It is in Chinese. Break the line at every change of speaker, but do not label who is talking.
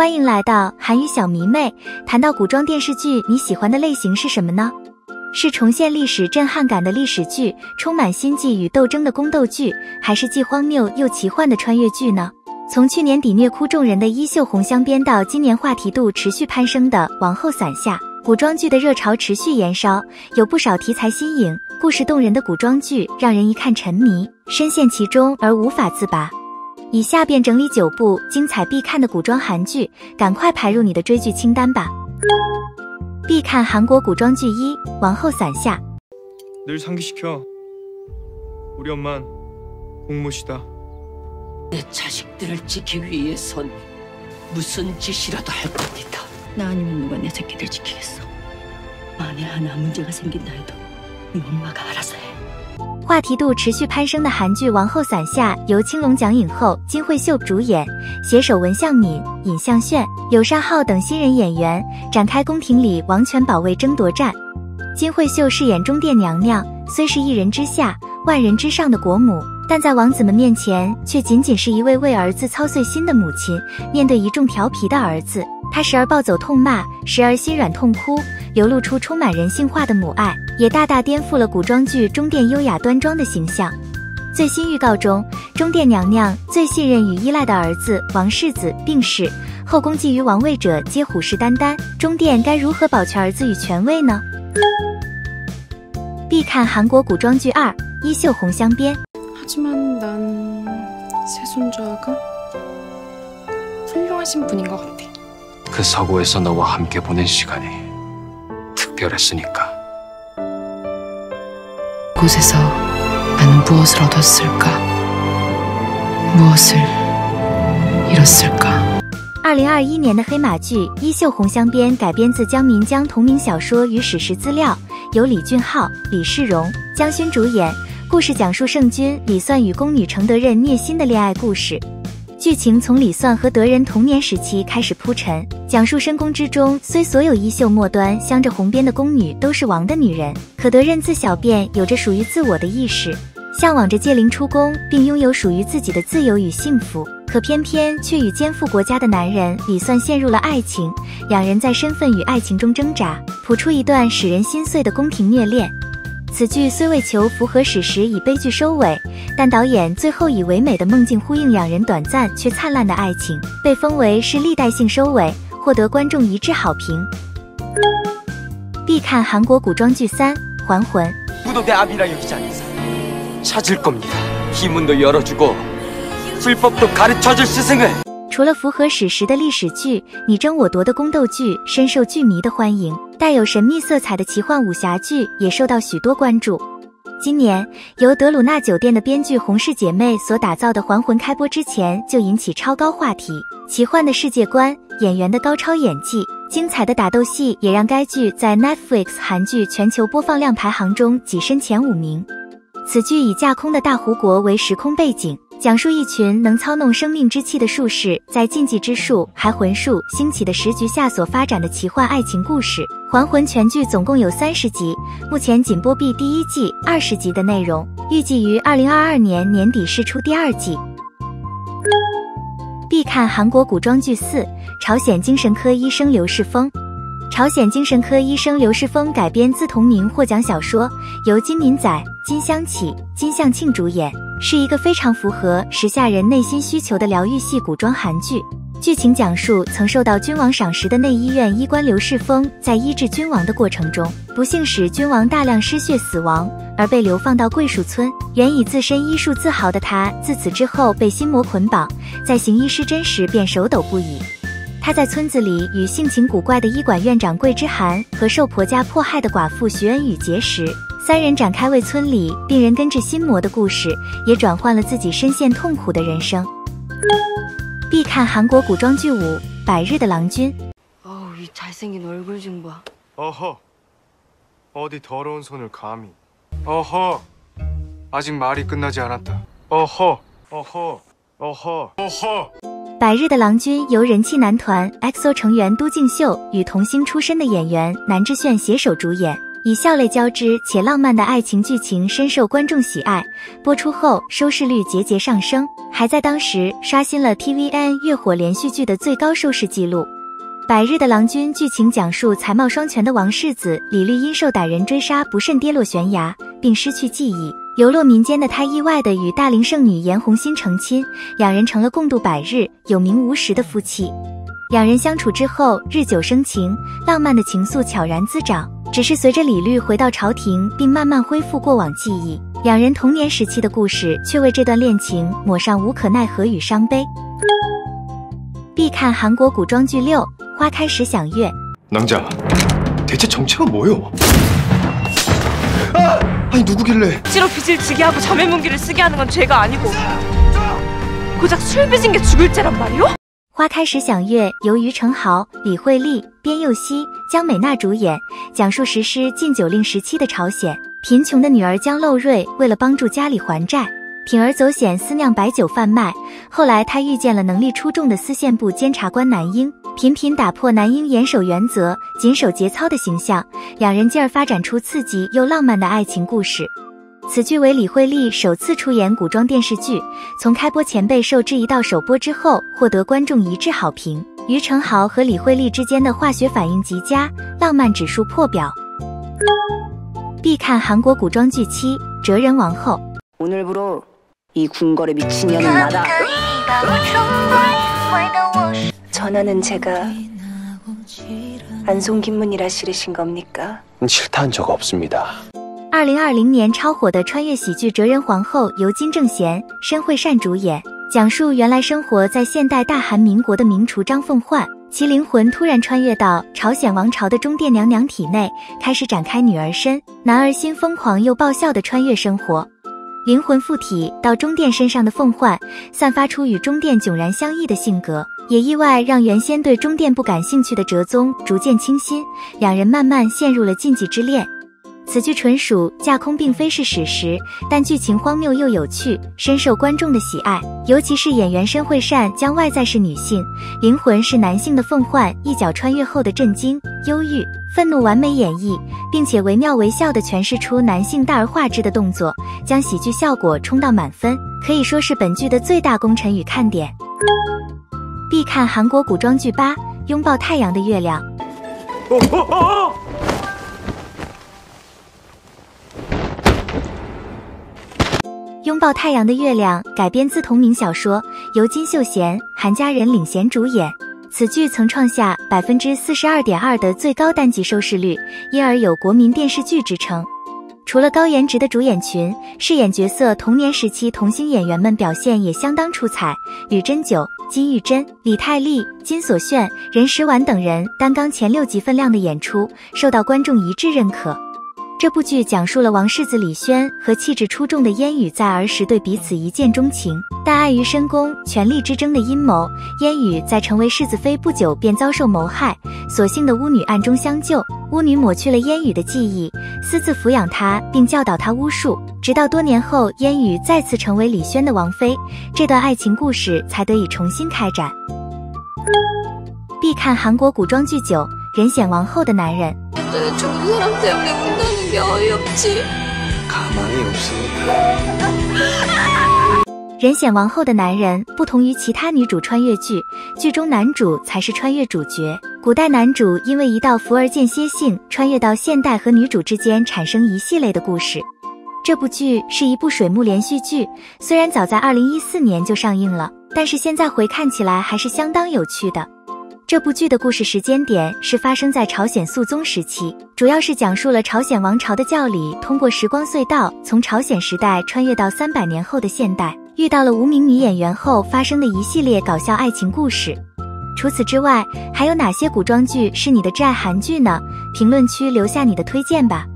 欢迎来到韩语小迷妹。谈到古装电视剧，你喜欢的类型是什么呢？是重现历史震撼感的历史剧，充满心计与斗争的宫斗剧，还是既荒谬又奇幻的穿越剧呢？从去年底虐哭众人的《衣袖红镶边》，到今年话题度持续攀升的《王后伞下》，古装剧的热潮持续延烧，有不少题材新颖、故事动人的古装剧，让人一看沉迷，深陷其中而无法自拔。以下便整理九部精彩必看的古装韩剧，赶快排入你的追剧清单吧！必看韩国古装剧一《王后伞下》。
늘상기시켜우리엄마는공무시다내자식들을지키기위해선무슨짓이라도할겁니다나아니면누가내새끼들지키겠어만에하나문제가생긴다해도네엄마가알아서해
话题度持续攀升的韩剧《王后伞下》由青龙奖影后金惠秀主演，携手文相敏、尹相炫、柳善浩等新人演员，展开宫廷里王权保卫争夺战。金惠秀饰演中殿娘娘，虽是一人之下、万人之上的国母，但在王子们面前却仅仅是一位为儿子操碎心的母亲。面对一众调皮的儿子，她时而暴走痛骂，时而心软痛哭。流露出充满人性化的母爱，也大大颠覆了古装剧中殿优雅端庄的形象。最新预告中，中殿娘娘最信任与依赖的儿子王世子病逝，后宫觊觎王位者皆虎视眈眈，中殿该如何保全儿子与权位呢？必看韩国古装剧二《衣袖红镶边》。
하지만난새손자가훌륭하신분인것같아그서고에서너와함께보낸시간이
특별했으니까그곳에서나는무엇을얻었을까무엇을잃었을까
二零二一年的黑马剧《衣袖红镶边》改编自江民江同名小说与史实资料，由李俊昊、李世荣、姜勋主演。故事讲述圣君李算与宫女程德任虐心的恋爱故事。 剧情从李算和德仁童年时期开始铺陈，讲述深宫之中虽所有衣袖末端镶着红边的宫女都是王的女人，可德仁自小便有着属于自我的意识，向往着借灵出宫，并拥有属于自己的自由与幸福。可偏偏却与肩负国家的男人李算陷入了爱情，两人在身份与爱情中挣扎，谱出一段使人心碎的宫廷虐恋。此剧虽为求符合史实以悲剧收尾，但导演最后以唯美的梦境呼应两人短暂却灿烂的爱情，被封为是历代性收尾，获得观众一致好评。必看韩国古装剧三《还魂》。除了符合史实的历史剧，你争我夺的宫斗剧深受剧迷的欢迎，带有神秘色彩的奇幻武侠剧也受到许多关注。今年由德鲁纳酒店的编剧洪氏姐妹所打造的《还魂》开播之前就引起超高话题，奇幻的世界观、演员的高超演技、精彩的打斗戏也让该剧在 Netflix 韩剧全球播放量排行中跻身前五名。此剧以架空的大湖国为时空背景。讲述一群能操弄生命之气的术士，在禁忌之术还魂术兴起的时局下所发展的奇幻爱情故事。还魂全剧总共有三十集，目前仅播毕第一季二十集的内容，预计于二零二二年年底释出第二季。必看韩国古装剧四《朝鲜精神科医生刘世峰》。朝鲜精神科医生刘世峰改编自同名获奖小说，由金敏载、金相启、金相庆主演。是一个非常符合时下人内心需求的疗愈系古装韩剧。剧情讲述曾受到君王赏识的内医院医官刘世峰，在医治君王的过程中，不幸使君王大量失血死亡，而被流放到桂树村。原以自身医术自豪的他，自此之后被心魔捆绑，在行医失真时便手抖不已。他在村子里与性情古怪的医馆院长桂之涵和受婆家迫害的寡妇徐恩宇结识。三人展开为村里病人根治心魔的故事，也转换了自己深陷痛苦的人生。必看韩国古装剧五《百日的郎君》。
어이잘생긴얼굴좀 봐。
어허어디더러운손을감히어허아직말이끝나지않았다어허어허어허어허
百日的郎君由人气男团 EXO 成员都敬秀与童星出身的演员南智炫携手主演。以笑泪交织且浪漫的爱情剧情深受观众喜爱，播出后收视率节节上升，还在当时刷新了 TVN 月火连续剧的最高收视纪录。《百日的郎君》剧情讲述才貌双全的王世子李律因受歹人追杀不慎跌落悬崖，并失去记忆，流落民间的他意外的与大龄剩女颜红心成亲，两人成了共度百日、有名无实的夫妻。两人相处之后，日久生情，浪漫的情愫悄然滋长。只是随着李律回到朝廷，并慢慢恢复过往记忆，两人童年时期的故事却为这段恋情抹上无可奈何与伤悲。必看韩国古装剧六。花开时响月。
낭자, 대체 정체가 뭐요? 아! 아니 누구길래?
억지로 빚을 지게 하고 자매 문기를 쓰게 하는 건 죄가 아니고 고작 술 빚은 게 죽을 죄란 말이오?
花开时响月由于承豪、李惠利、边佑熙、江美娜主演，讲述实施禁酒令时期的朝鲜，贫穷的女儿江露瑞为了帮助家里还债， 铤而走险私酿白酒贩卖。后来她遇见了能力出众的司宪部监察官南英。频频打破男婴严守原则、谨守节操的形象，两人进而发展出刺激又浪漫的爱情故事。此剧为李惠利首次出演古装电视剧，从开播前备受质疑到首播之后获得观众一致好评。于承豪和李惠利之间的化学反应极佳，浪漫指数破表。必看韩国古装剧七《哲人王后》。
오늘부로 이 궁궐의 미친년은 나다. 전하는 제가 안송긴문이라 싫으신 겁니까?
싫다한 적 없습니다.
二零二零年超火的穿越喜剧《哲人皇后》由金正贤、申惠善主演，讲述原来生活在现代大韩民国的名厨张凤焕，其灵魂突然穿越到朝鲜王朝的中殿娘娘体内，开始展开女儿身、男儿心疯狂又爆笑的穿越生活。 灵魂附体到中殿身上的凤幻，散发出与中殿迥然相异的性格，也意外让原先对中殿不感兴趣的哲宗逐渐倾心，两人慢慢陷入了禁忌之恋。此剧纯属架空，并非是史实，但剧情荒谬又有趣，深受观众的喜爱。尤其是演员申惠善将外在是女性，灵魂是男性的凤焕一脚穿越后的震惊、忧郁、愤怒完美演绎，并且惟妙惟肖地诠释出男性大而化之的动作，将喜剧效果冲到满分，可以说是本剧的最大功臣与看点。必看韩国古装剧八：拥抱太阳的月亮。
哦哦哦
拥抱太阳的月亮》改编自同名小说，由金秀贤、韩佳人领衔主演。此剧曾创下百分之四十二点二的最高单集收视率，因而有国民电视剧之称。除了高颜值的主演群，饰演角色童年时期童星演员们表现也相当出彩。吕珍九、金玉珍、李泰利、金所炫、任时完等人担纲前六集分量的演出，受到观众一致认可。这部剧讲述了王世子李轩和气质出众的烟雨在儿时对彼此一见钟情，但碍于深宫权力之争的阴谋，烟雨在成为世子妃不久便遭受谋害，所幸的巫女暗中相救，巫女抹去了烟雨的记忆，私自抚养她并教导她巫术，直到多年后烟雨再次成为李轩的王妃，这段爱情故事才得以重新开展。必看韩国古装剧九《人显王后的男人》。
有
勇气。卡完又是一
人显王后的男人不同于其他女主穿越剧剧中男主才是穿越主角。古代男主因为一道符而间歇性穿越到现代和女主之间产生一系列的故事。这部剧是一部水木连续剧虽然早在二零一四年就上映了但是现在回看起来还是相当有趣的。这部剧的故事时间点是发生在朝鲜肃宗时期，主要是讲述了朝鲜王朝的教理通过时光隧道从朝鲜时代穿越到三百年后的现代，遇到了无名女演员后发生的一系列搞笑爱情故事。除此之外，还有哪些古装剧是你的挚爱韩剧呢？评论区留下你的推荐吧。